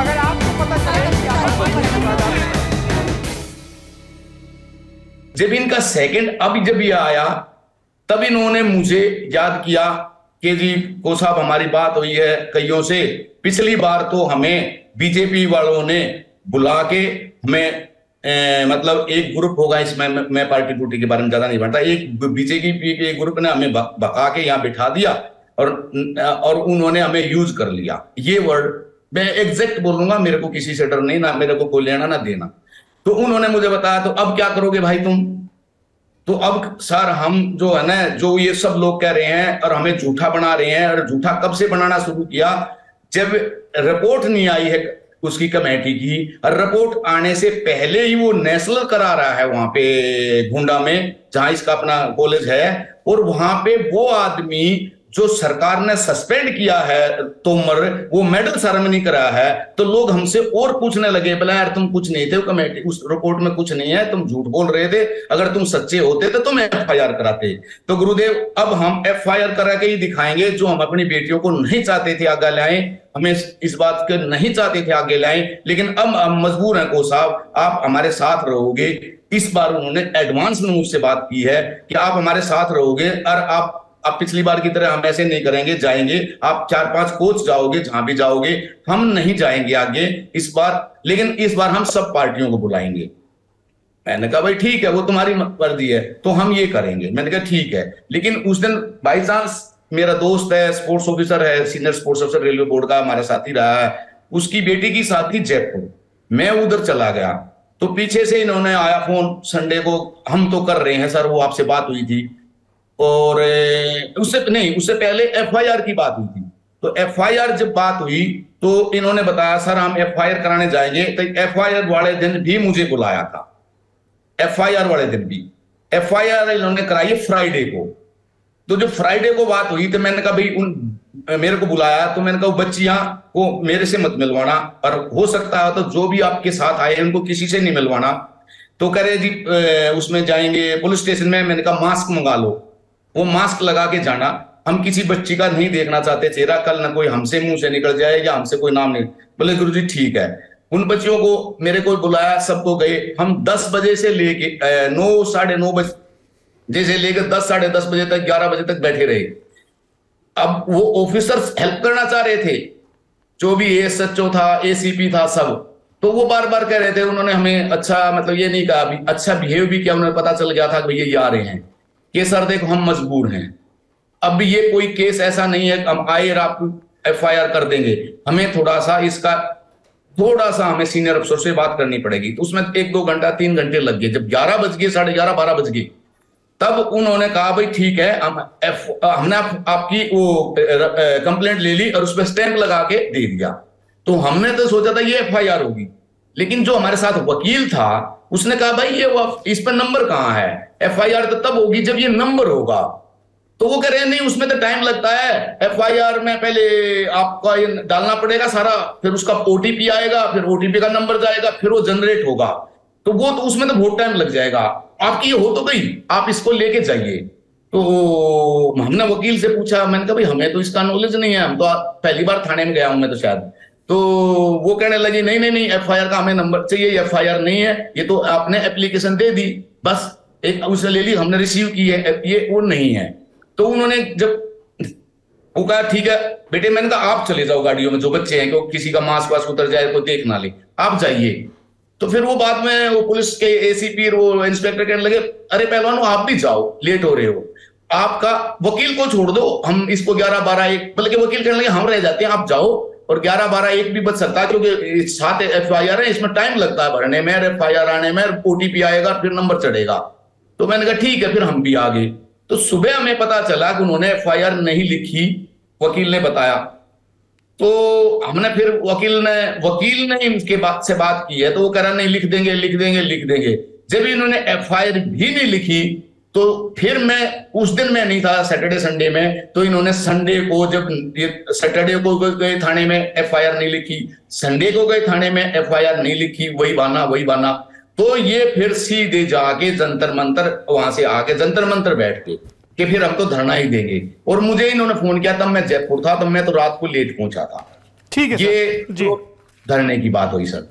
अगर आपको पता चले जब इनका सेकंड अब जब ये आया तब इन्होंने मुझे याद किया कि जी को साहब हमारी बात हुई है कईयों से। पिछली बार तो हमें बीजेपी वालों ने बुला के हमें ए, मतलब एक ग्रुप होगा इसमें मैं, मैं पार्टी पुर्टी के बारे में ज़्यादा नहीं बनता एक बीजेपी के ग्रुप ने हमें भगा के यहाँ बिठा दिया और और उन्होंने हमें यूज़ कर लिया। ये वर्ड मैं एग्जैक्ट बोलूँगा, मेरे को किसी से डर नहीं, ना मेरे को कोई लेना, ना देना। तो उन्होंने मुझे बताया तो अब क्या करोगे भाई तुम? तो अब सर, हम जो है ना, जो ये सब लोग कह रहे हैं और हमें झूठा बना रहे हैं, और झूठा कब से बनाना शुरू किया? जब रिपोर्ट नहीं आई है उसकी कमेटी की, और रिपोर्ट आने से पहले ही वो नेशनल करा रहा है वहाँ पे, गुंडा में, जहाँ इसका अपना कॉलेज है, और वहाँ पे वो आदमी जो सरकार ने सस्पेंड किया है तोमर वो मेडल सेरेमनी कराया है तो लोग हमसे और पूछने लगे, बोला, यार, तुम कुछ नहीं थे कमेटी, उस रिपोर्ट में कुछ नहीं है, तुम झूठ बोल रहे थे, अगर तुम सच्चे होते तो तुम एफआईआर कराते। तो गुरुदेव, अब हम एफआईआर करा के ही दिखाएँगे, जो हम अपनी बेटियों को नहीं चाहते थे आगे लाए, हमें इस बात के नहीं चाहते थे आगे लाए, लेकिन अब हम मजबूर हैं को साहब, आप हमारे साथ रहोगे। इस बार उन्होंने एडवांस में मुझसे बात की है कि आप हमारे साथ रहोगे, और आप अब पिछली बार की तरह हम ऐसे नहीं करेंगे, जाएँगे। आप चार पाँच कोच जाओगे, जहाँ भी जाओगे, हम नहीं जाएँगे आगे इस बार, लेकिन इस बार हम सब पार्टियों को बुलाएँगे। मैंने कहा, भाई ठीक है, वो तुम्हारी मर्ज़ी है तो हम ये करेंगे। मैंने कहा, ठीक है। लेकिन उस दिन बाई चांस मेरा दोस्त है, स्पोर्ट्स ऑफिसर है, senior sports officer, railway board का हमारा साथी रहा है। उसकी बेटी की साथी जयपुर। मैं उधर चला गया। तो पीछे से इन्होंने आया फ़ोन, संडे को, हम तो कर रहे हैं, सर, वो आपसे बात हुई थी। और उससे, नहीं, उससे पहले एफआईआर की बात हुई थी। तो एफआईआर जब बात हुई तो इन्होंने बताया, सर, हम एफआईआर कराने जाएँगे। तो एफआईआर वाले दिन भी मुझे बुलाया था। एफआईआर वाले दिन भी। एफआईआर इन्होंने कराई फ्राइडे को। तो जो फ्राइडे को बात हुई तो मैंने कहा, भाई, उन, मेरे को बुलाया। तो मैंने कहा बच्चियाँ को मेरे से मत मिलवाना। और हो सकता है तो जो भी आपके साथ आए उनको किसी से नहीं मिलवाना। तो कह रहे, जी उसमें जाएँगे, पुलिस स्टेशन में। मैंने कहा, मास्क मंगा लो। वो मास्क लगा के जाना। हम किसी बच्ची का नहीं देखना चाहते, चेहरा कल ना कोई हमसे मुँह से निकल जाए या हमसे कोई नाम नहीं। बोले गुरु जी ठीक है। उन बच्चियों को मेरे को बुलाया, सबको गए। हम दस बजे से लेके नौ, साढ़े नौ बजे जैसे लेकर दस, साढ़े दस बजे तक, ग्यारह बजे तक बैठे रहे। अब वो ऑफिसर्स हेल्प करना चाह रहे थे। जो भी एस एच ओ था एसीपी था, सब। तो वो बार बार कह रहे थे, उन्होंने हमें अच्छा मतलब ये नहीं कहा अच्छा बिहेव भी किया, उन्हें पता चल गया था भैया ये आ रहे हैं। कि सर देखो हम मजबूर हैं। अब ये कोई केस ऐसा नहीं है हम आए आप एफआईआर कर देंगे। हमें थोड़ा सा इसका थोड़ा सा हमें सीनियर अफसर से बात करनी पड़ेगी। तो उसमें एक दो घंटा तीन घंटे लग गए। जब ग्यारह बज गए साढ़े ग्यारह बारह बज गए तब उन्होंने कहा भाई ठीक है हम एफ़ हमने आप, आपकी वो कंप्लेंट ले ली और उस पर स्टैंप लगा के दे दिया। तो हमने तो सोचा था ये एफआईआर होगी। लेकिन जो हमारे साथ वकील था, उसने कहा, भाई, ये इस पर नंबर कहाँ है? एफआईआर तो तब होगी जब ये नंबर होगा। तो वो कह रहे हैं, नहीं, उसमें तो टाइम लगता है। एफआईआर में पहले आपका ये डालना पड़ेगा सारा, फिर उसका ओटीपी आएगा, फिर ओटीपी का नंबर जाएगा, फिर वो जनरेट होगा। तो वो तो उसमें तो बहुत टाइम लग जाएगा। आपकी ये हो तो गई, आप इसको लेके जाइए। तो हमने वकील से पूछा, मैंने कहा, भाई, हमें तो इसका नॉलेज नहीं है। हम तो पहली बार थाने में गया हूँ मैं तो शायद। तो वो कहने लगी, नहीं नहीं नहीं एफआईआर का हमें नंबर चाहिए एफआईआर नहीं है, ये तो आपने एप्लीकेशन दे दी, बस एक उसने ले ली, हमने रिसीव की है, ये वो नहीं है। तो उन्होंने जब वो कहा, ठीक है, बेटे, मैंने कहा, आप चले जाओ गाड़ियों में, जो बच्चे हैं किसी का मास्क वास्क उतर जाए, कोई देख ना ले, आप जाइए। तो फिर वो बाद में वो पुलिस के एसीपी वो इंस्पेक्टर कहने लगे, अरे, पहलवान, आप भी जाओ लेट हो रहे हो। आपका वकील को छोड़ दो, हम इसको ग्यारह बारह एक बल्कि वकील कहने लगे, हम रह जाते हैं, आप जाओ और ग्यारह बारह एक भी बच सकता है क्योंकि सात एफ़ आई आर है, इसमें टाइम लगता है भरने में एफ़ आई आर आने में ओटीपी आएगा, फिर नंबर चढ़ेगा। तो मैंने कहा, ठीक है, फिर हम भी आगे। तो सुबह हमें पता चला कि उन्होंने एफ़ आई आर नहीं लिखी, वकील ने बताया। तो हमने फिर वकील ने वकील ने इनके बात से बात की है तो वो कह रहा, नहीं, लिख देंगे लिख देंगे लिख देंगे। जब इन्होंने एफ़ आई आर भी नहीं लिखी तो फिर मैं उस दिन मैं नहीं था सैटरडे संडे में। तो इन्होंने संडे को जब ये सैटरडे को गए थाने में एफआईआर नहीं लिखी संडे को गए थाने में एफआईआर नहीं लिखी वही बाना वही बाना तो ये फिर सीधे जाके जंतर मंतर वहाँ से आके जंतर मंतर बैठ के कि फिर हम तो धरना ही देंगे। और मुझे इन्होंने फ़ोन किया तब मैं जयपुर था तब मैं तो रात को लेट पहुँचा था। ठीक है ये धरने की बात हुई सर।